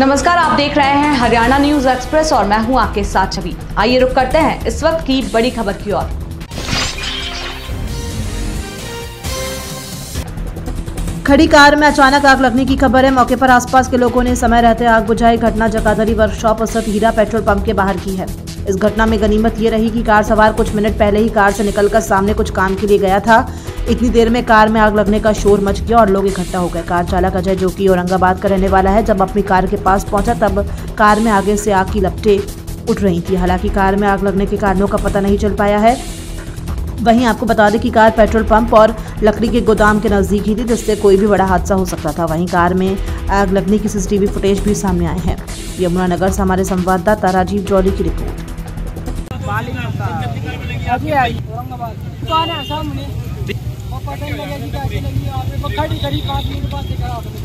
नमस्कार, आप देख रहे हैं हरियाणा न्यूज़ एक्सप्रेस और मैं हूँ आपके साथ छवि। आइए रुक करते हैं इस वक्त की बड़ी खबर की ओर। खड़ी कार में अचानक आग लगने की खबर है। मौके पर आसपास के लोगों ने समय रहते आग बुझाई। घटना जगाधरी वर्कशॉप स्थित हीरा पेट्रोल पंप के बाहर की है। इस घटना में गनीमत ये रही कि कार सवार कुछ मिनट पहले ही कार से निकलकर सामने कुछ काम के लिए गया था। इतनी देर में कार में आग लगने का शोर मच गया और लोग इकट्ठा हो गए। कार चालक अजय, जो कि औरंगाबाद का रहने वाला है, जब अपनी कार के पास पहुँचा, तब कार में आगे से आग की लपटे उठ रही थी। हालाँकि कार में आग लगने के कारणों का पता नहीं चल पाया है। वहीं आपको बता दें कि कार पेट्रोल पंप और लकड़ी के गोदाम के नज़दीक ही थी, जिससे कोई भी बड़ा हादसा हो सकता था। वहीं कार में आग लगने की सीसीटीवी फुटेज भी सामने आए हैं। यमुनानगर से हमारे संवाददाता राजीव जौली की रिपोर्ट। दुकान है सामने और पता नहीं लगा कि कैसे लगी यहाँ पे वो खड़ी खड़ी पाँच मिनट बाद से खड़ा हो गई।